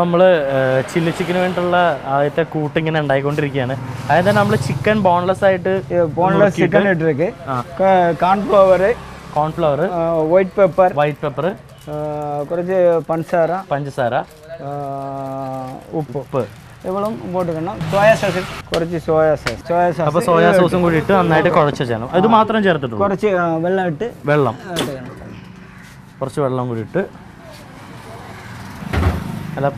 നമ്മൾ ചില്ലി ചിക്കന് വേണ്ടിയിട്ടുള്ള ആദ്യത്തെ കൂട്ട് ഇങ്ങനെ ഉണ്ടായിക്കൊണ്ടിരിക്കുകയാണ്. അതായത് നമ്മൾ ചിക്കൻ ബോൺലെസ് ആയിട്ട് boneless chicken ഇട്ടിരിക്ക്. Cornflour cornflour white pepper white pepper കുറച്ച് പഞ്ചസാര പഞ്ചസാര ഉപ്പ്. ഉപ്പ്. ഇവളും പോട്ടിക്കണം സോയാ സോസ് കുറച്ച് സോയാ സോയാ സോയാ സോസും കൂടി ഇട്ട് നന്നായിട്ട് കുഴച്ച് വെച്ചാൽ ഇത് മാത്രം ചേർത്തിട്ടു കുറച്ച് വെള്ളം ഇട്ട് വെള്ളം. കുറച്ച് വെള്ളം കൂടി ഇട്ട്. അല്ല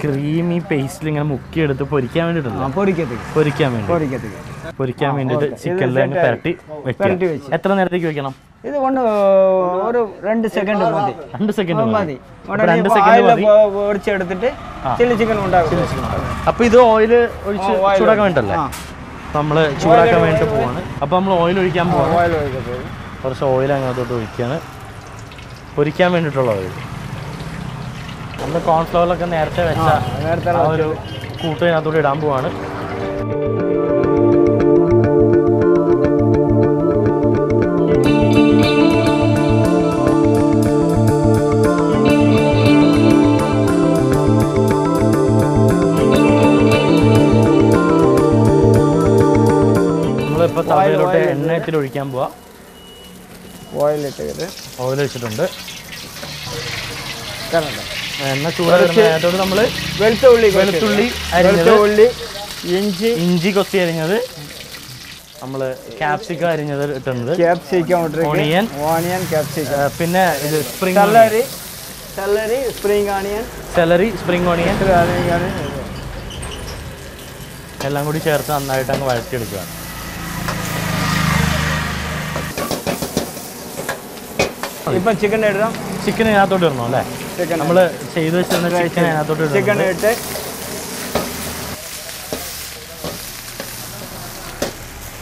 ക്രീമി പേസ്റ്റിൽ ഇങ്ങനെ മുക്കിയെടുത്ത് പൊരിക്കാൻ വേണ്ടിട്ടുണ്ടോ പൊരിക്കാൻ വേണ്ടി. പൊരിക്കാൻ വേണ്ടിട്ട് ചിക്കനിൽ പെരട്ടി പുരട്ടി വെക്കാം എത്ര നേരത്തേക്ക് വെക്കണം? ഇത് കൊണ്ട് ഒരു രണ്ട് സെക്കൻഡ് മതി. രണ്ട് സെക്കൻഡ് മതി. രണ്ട് സെക്കൻഡ് എടുത്തിട്ട് ചില്ലി ചിക്കൻ ഉണ്ടാകും അപ്പൊ ഇത് ഓയിൽ ഒഴിച്ച് ചൂടാക്കാൻ വേണ്ടല്ലേ? നമ്മൾ ചൂടാക്കാൻ വേണ്ടി പോവാണ്. അപ്പൊ നമ്മൾ ഓയിൽ ഒഴിക്കാൻ പോവാണ്. കുറച്ച് ഓയിൽ അങ്ങോട്ടോട്ട് ഒഴിക്കാണ്. പൊരിക്കാൻ വേണ്ടിയിട്ടുള്ള ഓയിൽ നമ്മൾ കോൺഫ്ലവറിലൊക്കെ നേരത്തെ വെച്ച നേരത്തെ ഒരു കൂട്ട് ഇടാൻ പോവാണ്. നമ്മളിപ്പോൾ തവയിലോട്ട് എണ്ണയത്തിൽ ഒഴിക്കാൻ പോവാ. ഓയിലിട്ട് ഓയിലൊഴിച്ചിട്ടുണ്ട് കാരണം എണ്ണ ചൂടായിട്ട് നമ്മൾ വെളുത്തുള്ളി വെളുത്തുള്ളി വെളുത്തുള്ളി ഇഞ്ചി. ഇഞ്ചി കൊത്തി അരിഞ്ഞത്. നമ്മൾ ക്യാപ്സിക്ക അരിഞ്ഞത് ഇട്ടുണ്ട് ഓണിയൻ ഓണിയൻ ക്യാപ്സിക്ക പിന്നെ ഇത് spring celery celery spring onion celery spring onion എല്ലാം കൂടി ചേർത്ത് നന്നായിട്ട് അങ്ങ് വഴറ്റിയെടുക്കുകയാണ് ഇപ്പം ചിക്കൻ ഇടാം. ചിക്കൻ ഇതിനകത്തോട്ട് ഇടണോ അല്ലേ? നമ്മൾ ചെയ്ത് വെച്ചിരുന്ന ചിക്കൻ അതിനകത്തോട്ട് ചിക്കൻ ഇടണം ഇട്ട്.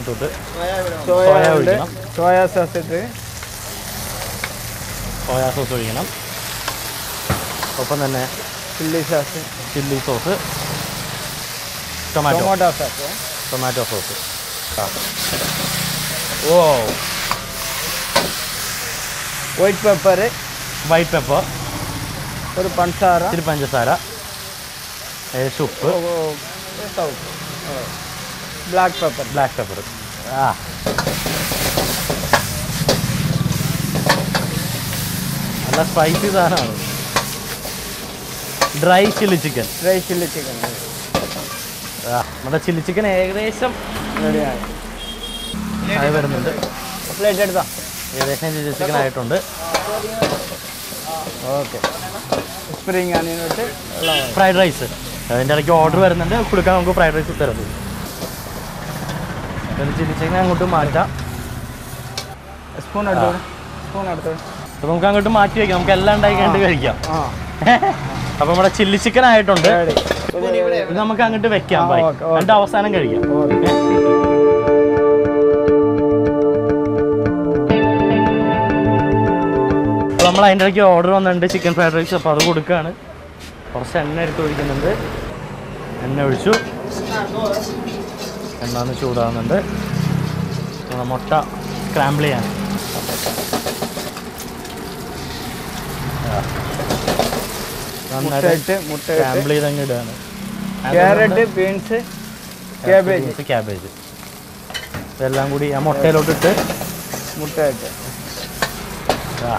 തൊട്ട് സോയ ഉണ്ട്. സോസ് ഇട്ട്. സോയാ സോസ് ഒഴിക്കണം. ഒപ്പം തന്നെ chilli sauce. Chilli sauce. Tomato. Tomato sauce. Tomato sauce. ആ. ഓ വൈറ്റ് പെപ്പർ വൈറ്റ് പെപ്പർ ഒരു പഞ്ചസാര. ഇത്തിരി പഞ്ചസാര. ലേശം ഉപ്പ്. Black pepper. Black pepper. ആ. നല്ല സ്പൈസി സാധനമാണ്. Dry chilli chicken dry chilli chicken ആ നമ്മുടെ ചില്ലി ചിക്കൻ ഏകദേശം റെഡിയായി. ആയി വരുന്നുണ്ട്. പ്ലേറ്റ് എടുത്താ? ഏകദേശം ചില്ലി ചിക്കൻ ആയിട്ടുണ്ട്. ഓക്കെ. സ്പ്രിംഗ് ഇട്ട് ഫ്രൈഡ് റൈസ് അതിന്റെ ഇടയ്ക്ക് ഓർഡർ വരുന്നുണ്ട്. കൊടുക്കാൻ നമുക്ക് ഫ്രൈഡ് റൈസ് തരുന്നത് ചില്ലി ചിക്കൻ അങ്ങോട്ട് മാറ്റാം. സ്പൂൺ എടുത്തു സ്പൂൺ എടുത്തു അപ്പോൾ നമുക്ക് അങ്ങോട്ട് മാറ്റി വയ്ക്കാം നമുക്ക് എല്ലാം ഉണ്ടാക്കി കണ്ട് കഴിക്കാം. അപ്പൊ നമ്മുടെ ചില്ലി ചിക്കൻ ആയിട്ടുണ്ട്. നമുക്ക് അങ്ങോട്ട് വെക്കാം. എന്നിട്ട് അവസാനം കഴിക്കാം. നമ്മൾ അതിന്റെ ഇടയ്ക്ക് ഓർഡർ വന്നിട്ടുണ്ട് ചിക്കൻ ഫ്രൈഡ് റൈസ് അപ്പോൾ അത് കൊടുക്കുകയാണ് കുറച്ച് എണ്ണ എടുത്ത് ഒഴിക്കുന്നുണ്ട്. എണ്ണ ഒഴിച്ചു. എണ്ണ ഒന്ന് ചൂടാകുന്നുണ്ട് മുട്ട സ്ക്രാമ്പിൾ ചെയ്യാൻ. സ്ക്രാമ്പിൾ ചെയ്തങ്ങ് ഇടുകയാണ് ക്യാരറ്റ് ബീൻസ് ക്യാബേജ്. ക്യാബേജ്. ഇതെല്ലാം കൂടി ആ മുട്ടയിലോട്ടിട്ട് മുട്ടയിട്ട് ആ.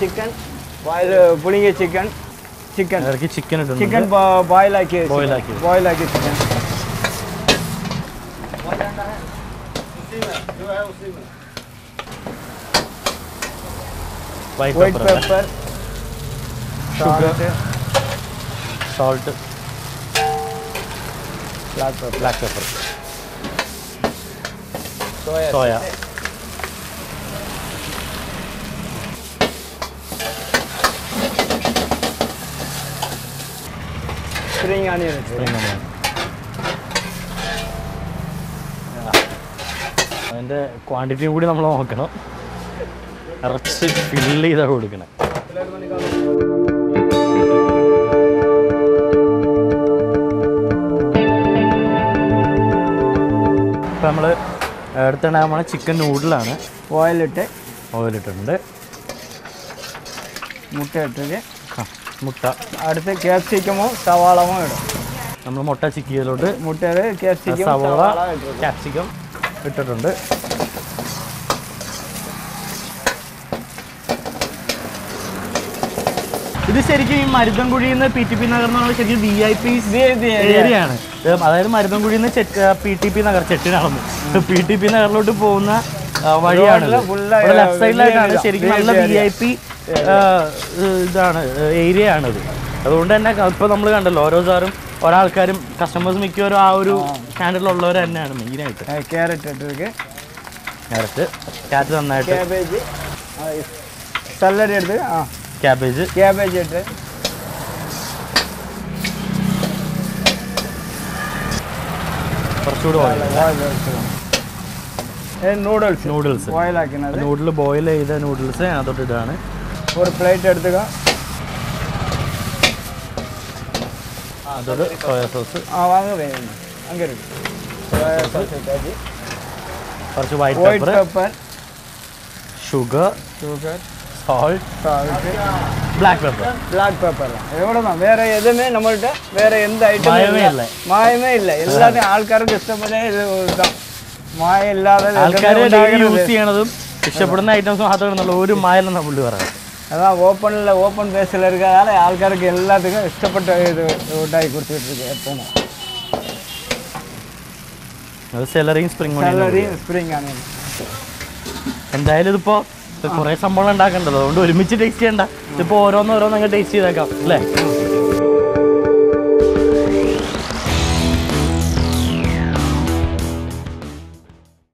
ചിക്കൻ ബോയിൽ പുളിങ്ങിയ ചിക്കൻ ചിക്കൻ ഇടയ്ക്ക് ചിക്കൻ ഇടുന്നുണ്ട്. ചിക്കൻ ബോയിലാക്കി Boil ആക്കി. ബോയിലാക്കി chicken white white pepper pepper Sugar. Salt salt black pepper black pepper soya soya spring onion ഇട്ട് 아니에요 스프링 아니에요 അതിന്റെ ക്വാണ്ടിറ്റിയും കൂടി നമ്മൾ നോക്കണം. ഇറച്ച് ഫില്ല് ചെയ്താ കൊടുക്കണേ. ഇപ്പം നമ്മൾ എടുത്തിട്ടുണ്ടായ നമ്മളെ ചിക്കൻ നൂഡിലാണ് ഓയിലിട്ട് ഓയിലിട്ടിട്ടുണ്ട് മുട്ട ഇട്ടിട്ട്. മുട്ട. അടുത്ത് ക്യാപ്സിക്കമോ സവാളമോ ഇടും. നമ്മൾ മുട്ട ചിക്കിയതിലോട്ട് മുട്ടയിൽ ക്യാപ്സിക്കം സവോള ക്യാപ്സിക്കം ഇട്ടിട്ടുണ്ട്. ഇത് ശരിക്കും ഈ മരുതൻകുഴിയിൽ നിന്ന് പി ടി പി നഗർ എന്നുള്ള ശരിക്കും വി ഐ പി ഏരിയയാണ്. അതായത് മരുതൻകുഴിയിൽ നിന്ന് പി ടി പി നഗർ ചെട്ടിനളന്ന്. പി ടി പി നഗറിലോട്ട് പോകുന്ന വഴിയാണ് ലെഫ്റ്റ് സൈഡിലായിട്ടാണ് ശരിക്കും നല്ല. വി ഐ പി ഇതാണ് ഏരിയ ആണിത് അതുകൊണ്ട് തന്നെ ഇപ്പോൾ നമ്മൾ കണ്ടല്ലോ ഓരോ സാറും ഒരാൾക്കാരും കസ്റ്റമേഴ്സ് മിക്കവരും ആ ഒരു സ്റ്റാൻഡേർഡിലുള്ളവർ തന്നെയാണ് മെയിനായിട്ട് ക്യാരറ്റ് ഇട്ടിട്ട് ക്യാരറ്റ് ക്യാരറ്റ് നന്നായിട്ട്. ക്യാബേജ് സല്ലഡ് എടുത്ത് ആ. ക്യാബേജ് ക്യാബേജ് ഇട്ട്. കുറച്ചുകൂടി നൂഡിൽസ് നൂഡിൽസ് ബോയിൽ ആക്കുന്നത്. നൂഡിൽ ബോയിൽ ചെയ്ത നൂഡിൽസ് അതോട്ട് ഇതാണ് ഒരു പ്ലേറ്റ് എടുത്തുക. அதோட சோயா சோஸ் ஆ வாங்க കുറച്ച് white pepper sugar sugar salt salt black pepper black pepper എവിടെന്നാ വേറെ എതുമേ നമ്മളുടെ? വേറെ എന്ത് ഐറ്റം ഇല്ല. മായമേ ഇല്ല. എല്ലാത്തിനും ആൾക്കാർക്ക് ഇഷ്ടപ്പെടുന്ന ഇത് മായ ഇല്ലാതെ ആൾക്കാർ യൂസ് ചെയ്യണതും ഇഷ്ടപ്പെടുന്ന ഐറ്റംസ് മാത്രമേ ഒരു മായല്ല പുള്ളി പറയാം அதான் ஓப்பனில் ஓப்பன் பேஸில் இருக்கிறதால ஆள்காருக்கு எல்லாத்துக்கும் இஷ்டப்பட்ட இது உண்டாகி கொடுத்துட்டு இருக்கு അത് എന്തായാലും ഇതിപ്പോ കുറേ സംഭവം ഉണ്ടാക്കണ്ടല്ലോ. അതുകൊണ്ട് ഒരുമിച്ച് ടേസ്റ്റ് ചെയ്യണ്ട. ഇതിപ്പോ ഓരോന്നോരോന്ന് അങ്ങ് ടേസ്റ്റ് ചെയ്തേക്കാം അല്ലേ?